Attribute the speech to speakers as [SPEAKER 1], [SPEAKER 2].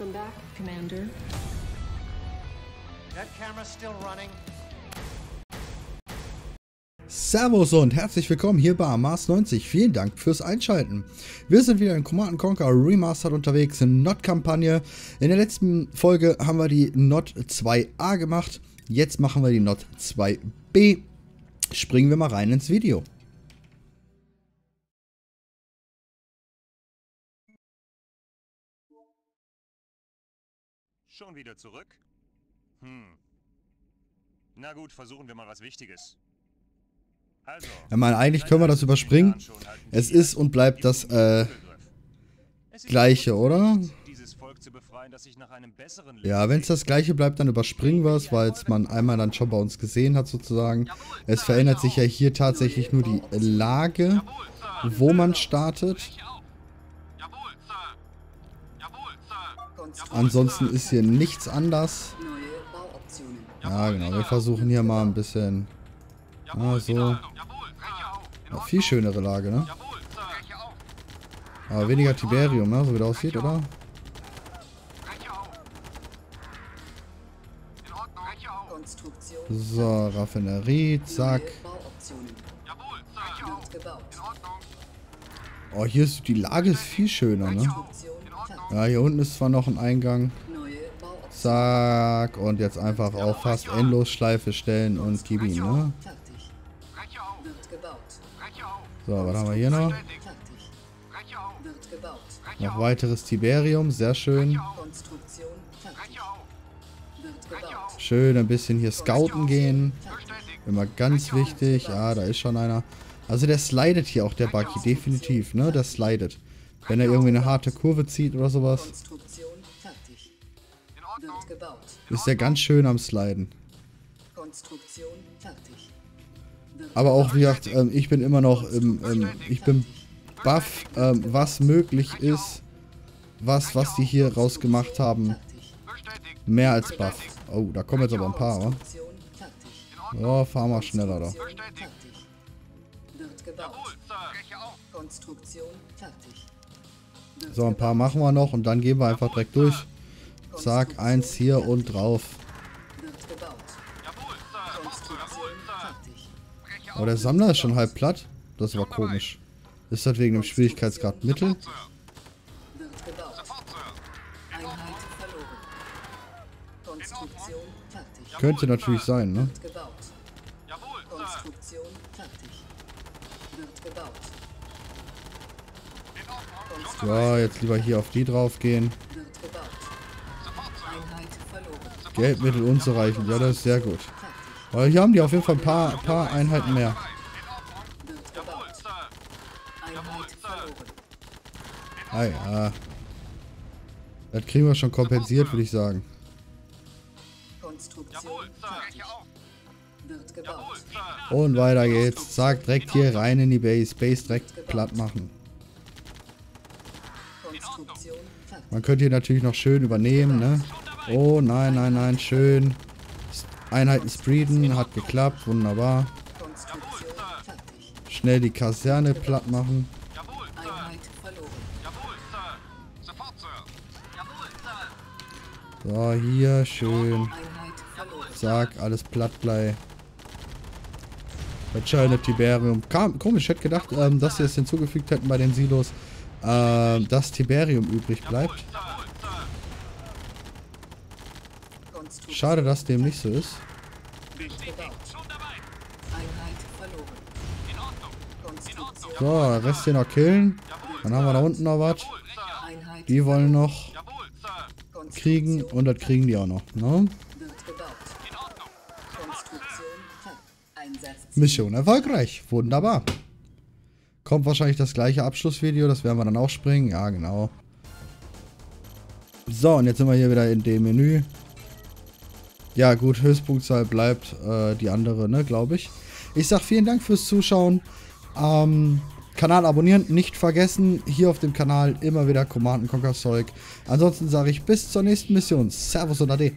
[SPEAKER 1] Welcome back, Commander.
[SPEAKER 2] That camera's still running.
[SPEAKER 3] Servus und herzlich willkommen hier bei Mars 90. Vielen Dank fürs Einschalten. Wir sind wieder in Command Conquer Remastered unterwegs, in Not-Kampagne. In der letzten Folge haben wir die Not 2a gemacht. Jetzt machen wir die Not 2b. Springen wir mal rein ins Video.
[SPEAKER 4] Schon wieder zurück? Hm. Na gut, versuchen wir mal was Wichtiges. Also,
[SPEAKER 3] Ich meine, eigentlich können wir das überspringen. Es ist und bleibt das, äh, Gleiche, oder? Ja, wenn es das gleiche bleibt, dann überspringen wir es, weil es man einmal dann schon bei uns gesehen hat sozusagen. Es verändert sich ja hier tatsächlich nur die Lage, wo man startet. Ansonsten ist hier nichts anders. Ja, genau. Wir versuchen hier mal ein bisschen... Ah, so. Ja, viel schönere Lage, ne? Aber weniger Tiberium, ne? So wie das aussieht, oder? So, Raffinerie, zack. Oh, hier ist die Lage ist viel schöner, ne? Ja, hier unten ist zwar noch ein Eingang. Zack. Und jetzt einfach auf fast Endlosschleife stellen und gib ihm, ne? So, was haben wir hier noch? Noch weiteres Tiberium, sehr schön. Schön ein bisschen hier scouten gehen. Immer ganz wichtig. Ja, da ist schon einer. Also der slidet hier auch, der Bucky, definitiv, ne? Der slidet. Wenn er irgendwie eine harte Kurve zieht oder sowas, ist der ganz schön am Sliden. Aber auch, wie gesagt, ähm, ich bin immer noch, im, ähm, ich bin baff, ähm, was möglich ist, was, was die hier rausgemacht haben. Mehr als baff. Oh, da kommen jetzt aber ein paar,
[SPEAKER 5] fertig.
[SPEAKER 3] Oh, fahr mal schneller da.
[SPEAKER 5] Konstruktion fertig. Wird gebaut.
[SPEAKER 6] Jawohl, Sir. Breche auf.
[SPEAKER 5] Konstruktion fertig.
[SPEAKER 3] So, ein paar machen wir noch und dann gehen wir einfach direkt durch. Zack, eins hier und drauf. Aber der Sammler ist schon halb platt. Das war komisch. Ist das wegen dem Schwierigkeitsgrad Mittel? Könnte natürlich sein, ne?
[SPEAKER 5] Wird gebaut.
[SPEAKER 6] Jawohl, Sir.
[SPEAKER 5] Konstruktion fertig. Wird gebaut.
[SPEAKER 6] In Ordnung.
[SPEAKER 5] Konstruktion
[SPEAKER 3] So, jetzt lieber hier auf die drauf gehen. Geldmittel unzureichend. Ja, das ist sehr gut. Aber hier haben die auf jeden Fall ein paar, paar Einheiten mehr. Ah ja. Das kriegen wir schon kompensiert, würde ich sagen. Und weiter geht's. Zack, direkt hier rein in die Base. Base direkt platt machen. Man könnte hier natürlich noch schön übernehmen, ne? Oh, nein, nein, nein, schön. Einheiten spreeden, hat geklappt, wunderbar. Schnell die Kaserne platt machen. So, hier schön. Zack, alles platt gleich. Schöne Tiberium. Komisch, ich hätte gedacht, ähm, dass sie es hinzugefügt hätten bei den Silos, ähm, dass Tiberium übrig bleibt. Schade, dass dem nicht so ist. So, Rest hier noch killen. Dann haben wir da unten noch was. Die wollen noch kriegen und das kriegen die auch noch. Ne? Mission erfolgreich. Wunderbar. Kommt wahrscheinlich das gleiche Abschlussvideo. Das werden wir dann auch springen. Ja, genau. So, und jetzt sind wir hier wieder in dem Menü. Ja, gut, Höchstpunktzahl bleibt äh, die andere, ne, glaube ich. Ich sag vielen Dank fürs Zuschauen. Ähm, Kanal abonnieren, nicht vergessen. Hier auf dem Kanal immer wieder Command Conquer Zeug. Ansonsten sage ich bis zur nächsten Mission. Servus und Ade.